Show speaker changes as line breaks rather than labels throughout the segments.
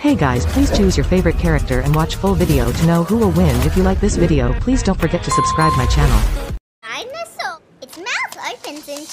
Hey guys please choose your favorite character and watch full video to know who will win. If you like this video please don't forget to subscribe my channel.
Dinosaur! Its mouth opens and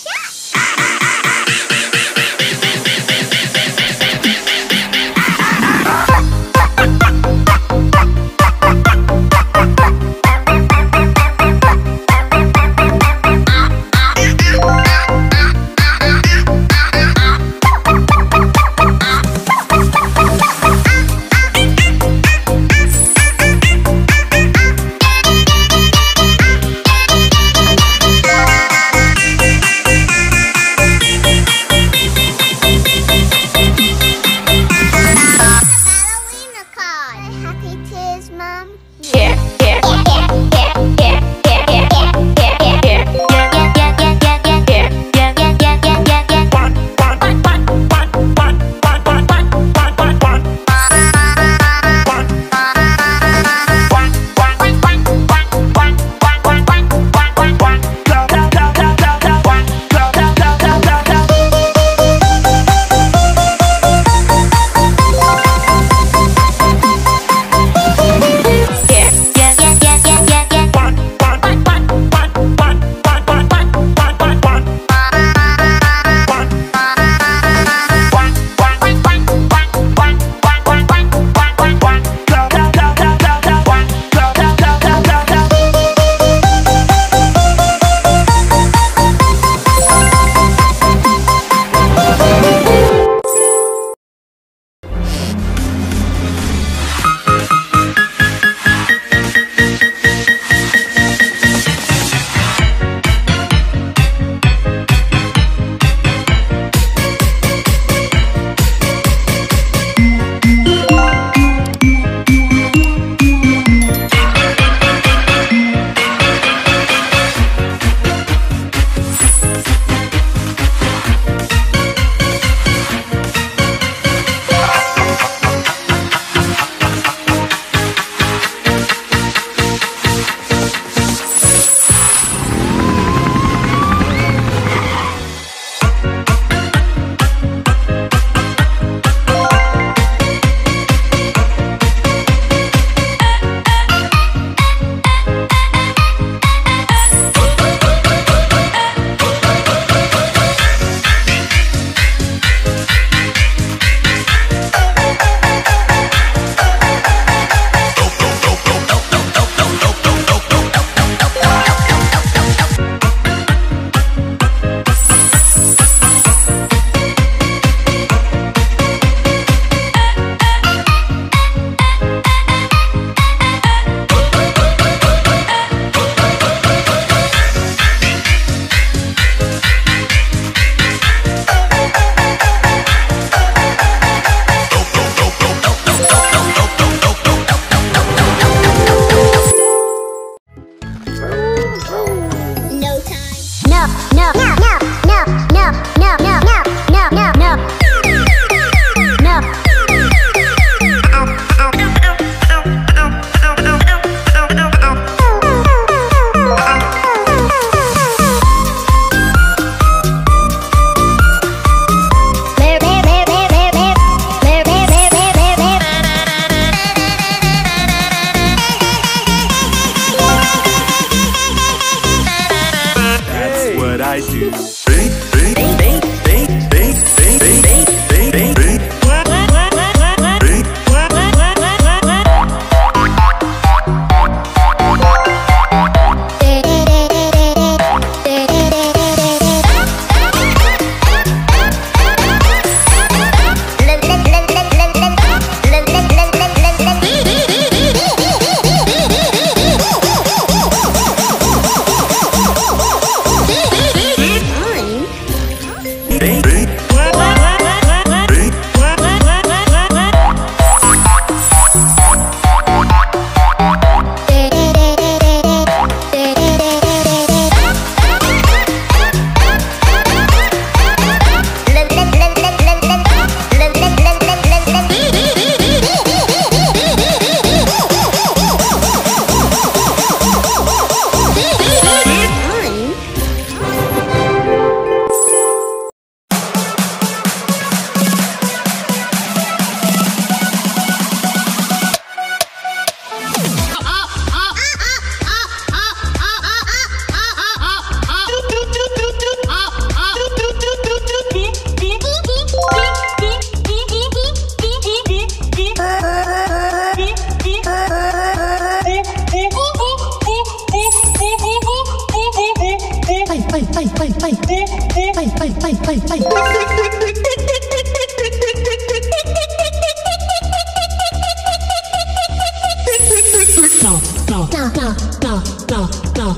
verdade. Hein? bye ay, ay, ay, ay, ay, ay, ay, ay,